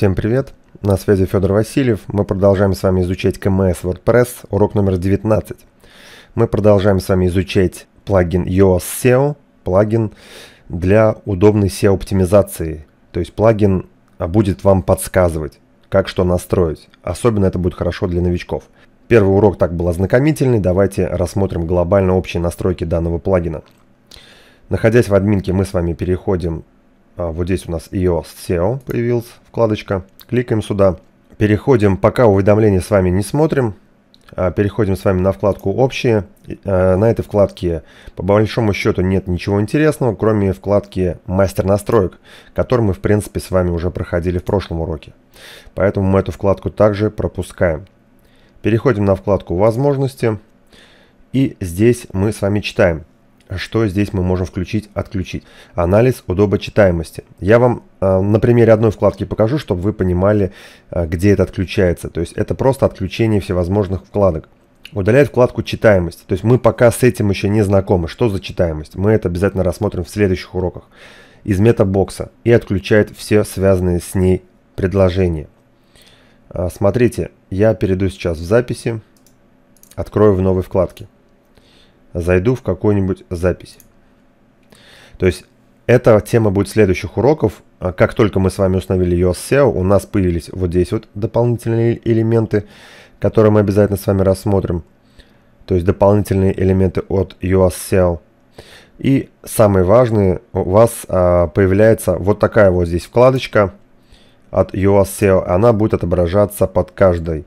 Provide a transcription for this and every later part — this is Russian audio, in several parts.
Всем привет! На связи Федор Васильев. Мы продолжаем с вами изучать КМС WordPress, урок номер 19. Мы продолжаем с вами изучать плагин Yoast SEO, плагин для удобной SEO-оптимизации. То есть плагин а, будет вам подсказывать, как что настроить. Особенно это будет хорошо для новичков. Первый урок так был ознакомительный. Давайте рассмотрим глобально общие настройки данного плагина. Находясь в админке, мы с вами переходим а, вот здесь у нас iOS SEO появилась вкладочка. Кликаем сюда. Переходим, пока уведомления с вами не смотрим. А, переходим с вами на вкладку «Общие». А, на этой вкладке по большому счету нет ничего интересного, кроме вкладки «Мастер настроек», который мы в принципе с вами уже проходили в прошлом уроке. Поэтому мы эту вкладку также пропускаем. Переходим на вкладку «Возможности». И здесь мы с вами читаем что здесь мы можем включить, отключить. Анализ удобочитаемости. Я вам э, на примере одной вкладки покажу, чтобы вы понимали, э, где это отключается. То есть это просто отключение всевозможных вкладок. Удаляет вкладку читаемость. То есть мы пока с этим еще не знакомы. Что за читаемость? Мы это обязательно рассмотрим в следующих уроках. Из метабокса. И отключает все связанные с ней предложения. Э, смотрите, я перейду сейчас в записи. Открою в новой вкладке зайду в какую-нибудь запись. То есть эта тема будет следующих уроков. А как только мы с вами установили yoast SEO, у нас появились вот здесь вот дополнительные элементы, которые мы обязательно с вами рассмотрим. То есть дополнительные элементы от yoast SEO. И самые важные, у вас а, появляется вот такая вот здесь вкладочка от yoast SEO. Она будет отображаться под каждой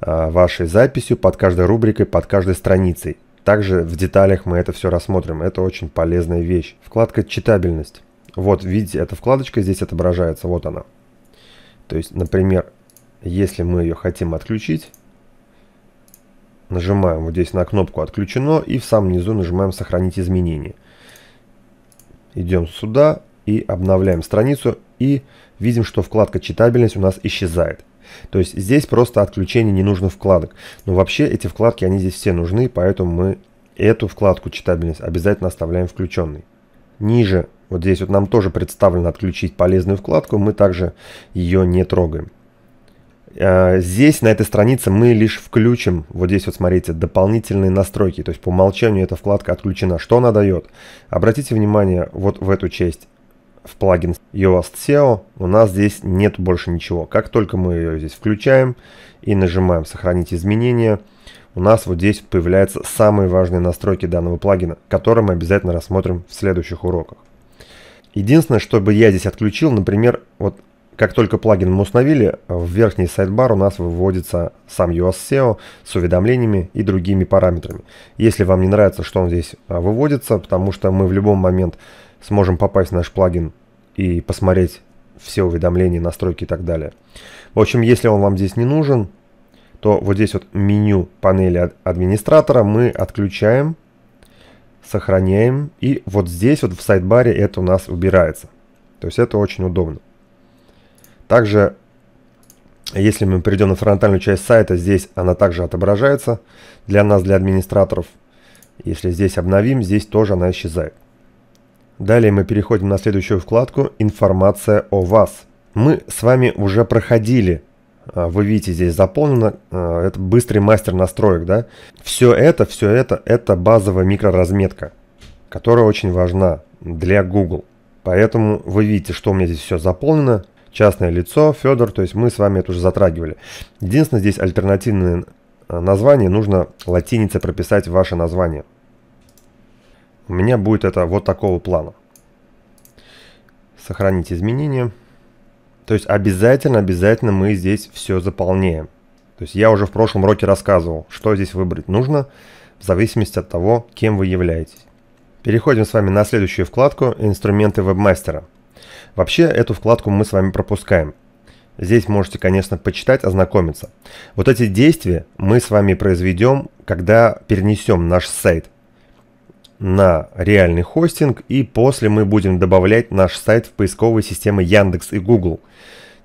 а, вашей записью, под каждой рубрикой, под каждой страницей. Также в деталях мы это все рассмотрим. Это очень полезная вещь. Вкладка «Читабельность». Вот, видите, эта вкладочка здесь отображается. Вот она. То есть, например, если мы ее хотим отключить, нажимаем вот здесь на кнопку «Отключено» и в самом низу нажимаем «Сохранить изменения». Идем сюда и обновляем страницу и видим, что вкладка «Читабельность» у нас исчезает. То есть здесь просто отключение ненужных вкладок. Но вообще эти вкладки, они здесь все нужны, поэтому мы эту вкладку читабельность обязательно оставляем включенной. Ниже, вот здесь вот нам тоже представлено отключить полезную вкладку, мы также ее не трогаем. А, здесь, на этой странице, мы лишь включим, вот здесь вот смотрите, дополнительные настройки. То есть по умолчанию эта вкладка отключена. Что она дает? Обратите внимание вот в эту часть в плагин Yoast SEO у нас здесь нет больше ничего. Как только мы ее здесь включаем и нажимаем «Сохранить изменения», у нас вот здесь появляются самые важные настройки данного плагина, которые мы обязательно рассмотрим в следующих уроках. Единственное, чтобы я здесь отключил, например, вот как только плагин мы установили, в верхний сайдбар у нас выводится сам Yoast SEO с уведомлениями и другими параметрами. Если вам не нравится, что он здесь а, выводится, потому что мы в любой момент сможем попасть в наш плагин и посмотреть все уведомления, настройки и так далее. В общем, если он вам здесь не нужен, то вот здесь вот меню панели администратора мы отключаем, сохраняем. И вот здесь вот в сайдбаре это у нас убирается. То есть это очень удобно. Также, если мы перейдем на фронтальную часть сайта, здесь она также отображается для нас, для администраторов. Если здесь обновим, здесь тоже она исчезает. Далее мы переходим на следующую вкладку «Информация о вас». Мы с вами уже проходили, а, вы видите здесь заполнено, а, это быстрый мастер настроек, да. Все это, все это, это базовая микроразметка, которая очень важна для Google. Поэтому вы видите, что у меня здесь все заполнено. Частное лицо, Федор, то есть мы с вами это уже затрагивали. Единственное, здесь альтернативное а, название, нужно латиницей прописать ваше название у меня будет это вот такого плана. Сохранить изменения. То есть обязательно, обязательно мы здесь все заполняем. То есть я уже в прошлом уроке рассказывал, что здесь выбрать нужно, в зависимости от того, кем вы являетесь. Переходим с вами на следующую вкладку «Инструменты вебмастера». Вообще эту вкладку мы с вами пропускаем. Здесь можете, конечно, почитать, ознакомиться. Вот эти действия мы с вами произведем, когда перенесем наш сайт на реальный хостинг и после мы будем добавлять наш сайт в поисковые системы Яндекс и Google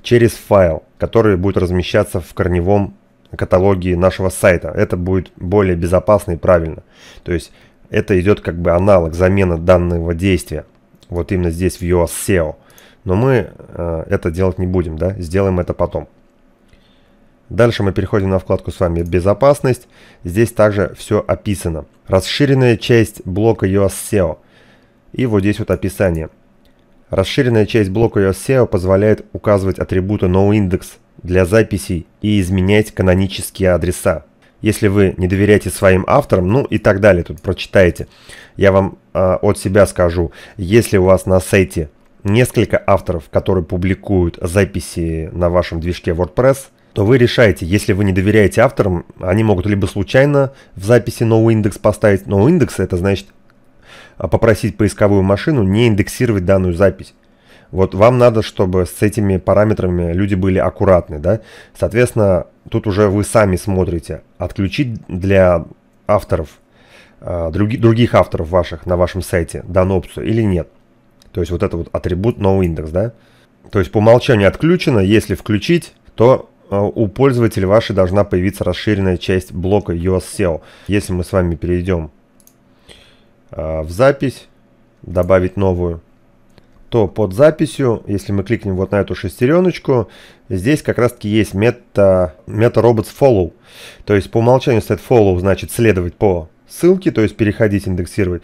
через файл, который будет размещаться в корневом каталоге нашего сайта. Это будет более безопасно и правильно. То есть это идет как бы аналог, замена данного действия. Вот именно здесь в Yoast SEO. Но мы э, это делать не будем, да, сделаем это потом. Дальше мы переходим на вкладку с вами «Безопасность». Здесь также все описано. Расширенная часть блока US SEO. И вот здесь вот описание. Расширенная часть блока US SEO позволяет указывать атрибуты noindex для записей и изменять канонические адреса. Если вы не доверяете своим авторам, ну и так далее, тут прочитайте. Я вам э, от себя скажу, если у вас на сайте несколько авторов, которые публикуют записи на вашем движке WordPress, то вы решаете, если вы не доверяете авторам, они могут либо случайно в записи noindex поставить. Noindex это значит а, попросить поисковую машину не индексировать данную запись. Вот вам надо, чтобы с этими параметрами люди были аккуратны, да. Соответственно, тут уже вы сами смотрите, отключить для авторов, э, други, других авторов ваших на вашем сайте данную опцию или нет. То есть вот это вот атрибут noindex, да. То есть по умолчанию отключено, если включить, то у пользователя вашей должна появиться расширенная часть блока US SEO. Если мы с вами перейдем э, в запись, добавить новую, то под записью, если мы кликнем вот на эту шестереночку, здесь как раз таки есть мета, мета robots follow. То есть по умолчанию стоит follow, значит следовать по ссылке, то есть переходить, индексировать.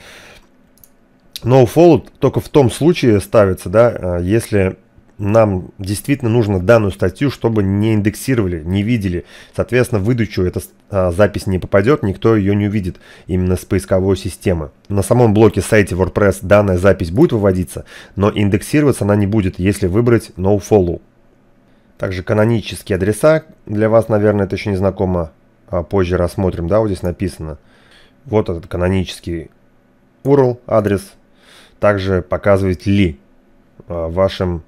No follow только в том случае ставится, да, а, если нам действительно нужно данную статью, чтобы не индексировали, не видели. Соответственно, в выдачу эта а, запись не попадет, никто ее не увидит именно с поисковой системы. На самом блоке сайте WordPress данная запись будет выводиться, но индексироваться она не будет, если выбрать nofollow. Также канонические адреса, для вас, наверное, это еще не знакомо, а позже рассмотрим, да, вот здесь написано. Вот этот канонический URL, адрес, также показывает ли а, вашим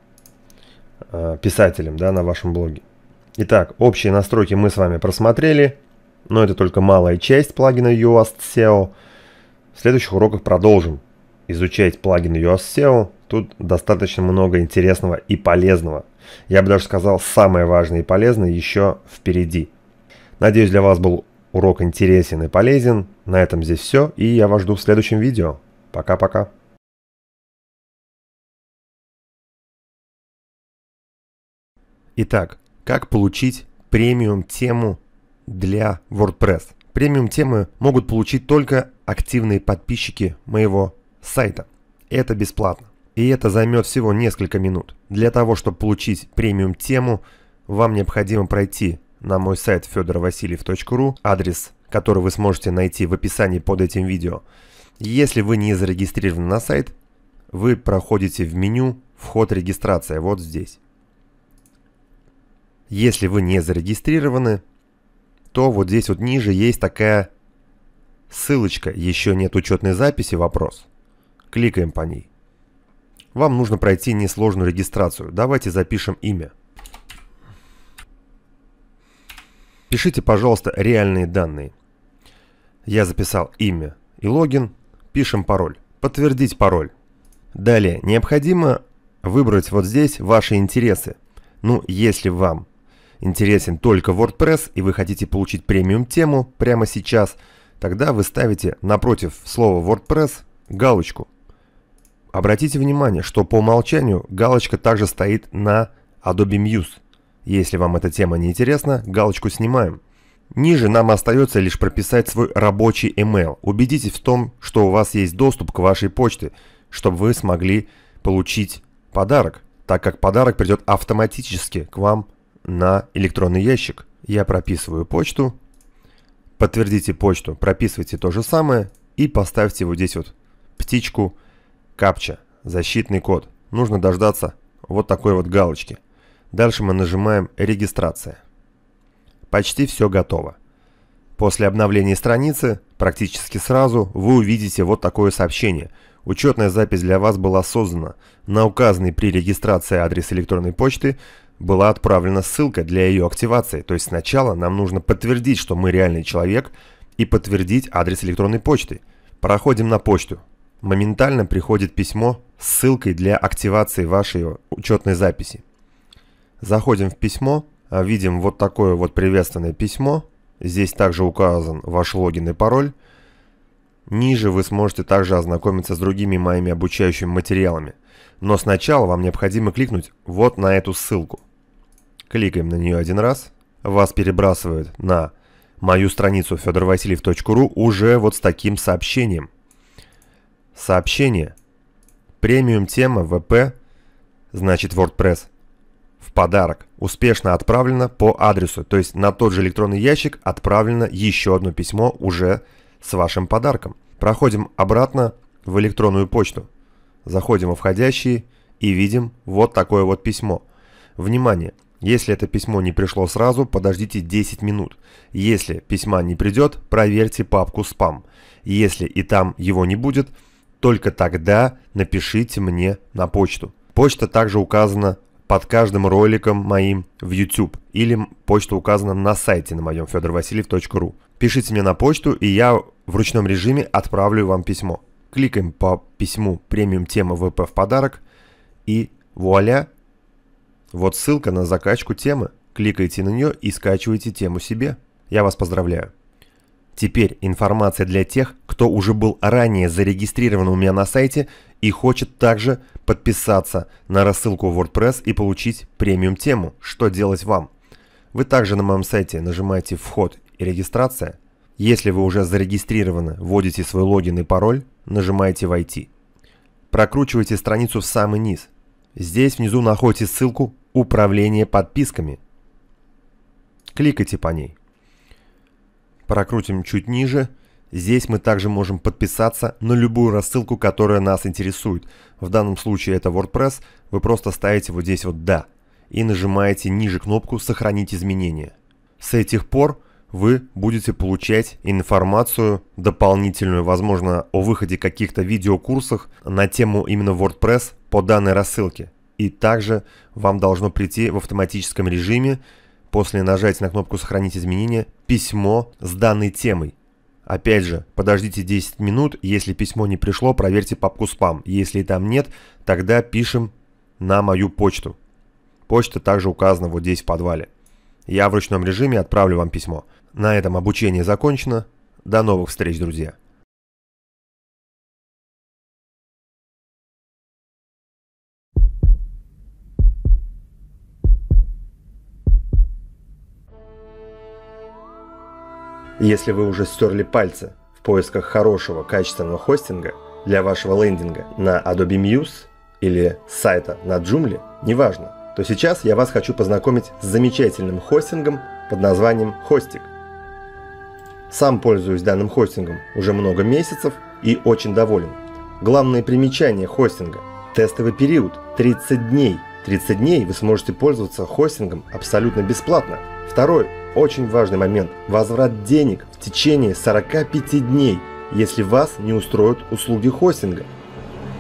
писателем да, на вашем блоге. Итак, общие настройки мы с вами просмотрели, но это только малая часть плагина Yoast SEO. В следующих уроках продолжим изучать плагин Yoast SEO. Тут достаточно много интересного и полезного. Я бы даже сказал, самое важное и полезное еще впереди. Надеюсь, для вас был урок интересен и полезен. На этом здесь все, и я вас жду в следующем видео. Пока-пока. Итак, как получить премиум тему для WordPress? Премиум темы могут получить только активные подписчики моего сайта. Это бесплатно. И это займет всего несколько минут. Для того, чтобы получить премиум тему, вам необходимо пройти на мой сайт fedorovasильев.ru, адрес, который вы сможете найти в описании под этим видео. Если вы не зарегистрированы на сайт, вы проходите в меню «Вход регистрация» вот здесь. Если вы не зарегистрированы, то вот здесь вот ниже есть такая ссылочка «Еще нет учетной записи. Вопрос». Кликаем по ней. Вам нужно пройти несложную регистрацию. Давайте запишем имя. Пишите, пожалуйста, реальные данные. Я записал имя и логин. Пишем пароль. Подтвердить пароль. Далее необходимо выбрать вот здесь ваши интересы. Ну, если вам интересен только WordPress и вы хотите получить премиум тему прямо сейчас, тогда вы ставите напротив слова WordPress галочку. Обратите внимание, что по умолчанию галочка также стоит на Adobe Muse. Если вам эта тема не интересна, галочку снимаем. Ниже нам остается лишь прописать свой рабочий email. Убедитесь в том, что у вас есть доступ к вашей почте, чтобы вы смогли получить подарок, так как подарок придет автоматически к вам на электронный ящик. Я прописываю почту. Подтвердите почту, прописывайте то же самое и поставьте вот здесь вот птичку капча, защитный код. Нужно дождаться вот такой вот галочки. Дальше мы нажимаем «Регистрация». Почти все готово. После обновления страницы, практически сразу, вы увидите вот такое сообщение. Учетная запись для вас была создана. На указанный при регистрации адрес электронной почты была отправлена ссылка для ее активации. То есть сначала нам нужно подтвердить, что мы реальный человек, и подтвердить адрес электронной почты. Проходим на почту. Моментально приходит письмо с ссылкой для активации вашей учетной записи. Заходим в письмо, а видим вот такое вот приветственное письмо. Здесь также указан ваш логин и пароль. Ниже вы сможете также ознакомиться с другими моими обучающими материалами. Но сначала вам необходимо кликнуть вот на эту ссылку. Кликаем на нее один раз. Вас перебрасывают на мою страницу fedorvasильев.ru уже вот с таким сообщением. Сообщение. Премиум тема ВП, значит WordPress, в подарок. Успешно отправлено по адресу. То есть на тот же электронный ящик отправлено еще одно письмо уже с вашим подарком. Проходим обратно в электронную почту. Заходим во входящие и видим вот такое вот письмо. Внимание! Если это письмо не пришло сразу, подождите 10 минут. Если письма не придет, проверьте папку спам. Если и там его не будет, только тогда напишите мне на почту. Почта также указана под каждым роликом моим в YouTube или почта указана на сайте на моем fedorvasiliev.ru. Пишите мне на почту, и я в ручном режиме отправлю вам письмо. Кликаем по письму премиум тема ВП в подарок и вуаля, вот ссылка на закачку темы. Кликайте на нее и скачивайте тему себе. Я вас поздравляю. Теперь информация для тех, кто уже был ранее зарегистрирован у меня на сайте и хочет также подписаться на рассылку WordPress и получить премиум тему. Что делать вам? Вы также на моем сайте нажимаете «Вход» и «Регистрация». Если вы уже зарегистрированы, вводите свой логин и пароль, нажимаете «Войти». Прокручивайте страницу в самый низ. Здесь внизу находите ссылку «Управление подписками». Кликайте по ней. Прокрутим чуть ниже. Здесь мы также можем подписаться на любую рассылку, которая нас интересует. В данном случае это WordPress. Вы просто ставите вот здесь вот «Да» и нажимаете ниже кнопку «Сохранить изменения». С этих пор вы будете получать информацию дополнительную, возможно, о выходе каких-то видеокурсах на тему именно WordPress по данной рассылке. И также вам должно прийти в автоматическом режиме после нажатия на кнопку «Сохранить изменения» письмо с данной темой. Опять же, подождите 10 минут, если письмо не пришло, проверьте папку спам. Если там нет, тогда пишем на мою почту. Почта также указана вот здесь в подвале. Я в ручном режиме отправлю вам письмо. На этом обучение закончено. До новых встреч, друзья! Если вы уже стерли пальцы в поисках хорошего качественного хостинга для вашего лендинга на Adobe Muse или сайта на Joomla, неважно, то сейчас я вас хочу познакомить с замечательным хостингом под названием Hostik. Сам пользуюсь данным хостингом уже много месяцев и очень доволен. Главное примечание хостинга – тестовый период 30 дней. 30 дней вы сможете пользоваться хостингом абсолютно бесплатно. Второй, очень важный момент – возврат денег в течение 45 дней, если вас не устроят услуги хостинга.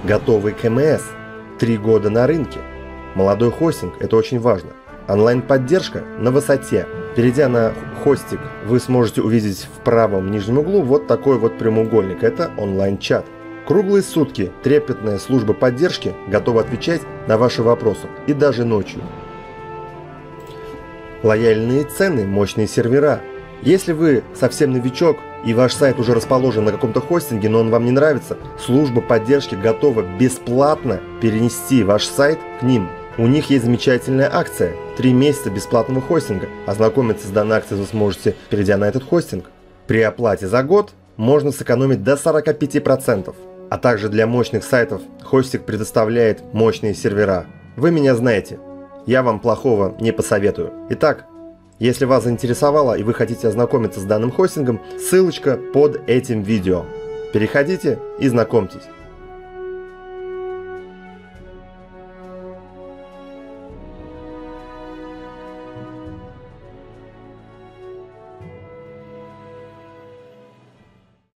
Готовый КМС – 3 года на рынке. Молодой хостинг – это очень важно. Онлайн-поддержка на высоте – Перейдя на хостик, вы сможете увидеть в правом нижнем углу вот такой вот прямоугольник. Это онлайн-чат. Круглые сутки трепетная служба поддержки готова отвечать на ваши вопросы и даже ночью. Лояльные цены, мощные сервера. Если вы совсем новичок и ваш сайт уже расположен на каком-то хостинге, но он вам не нравится, служба поддержки готова бесплатно перенести ваш сайт к ним у них есть замечательная акция – 3 месяца бесплатного хостинга. Ознакомиться с данной акцией вы сможете, перейдя на этот хостинг. При оплате за год можно сэкономить до 45%. А также для мощных сайтов хостинг предоставляет мощные сервера. Вы меня знаете, я вам плохого не посоветую. Итак, если вас заинтересовало и вы хотите ознакомиться с данным хостингом, ссылочка под этим видео. Переходите и знакомьтесь.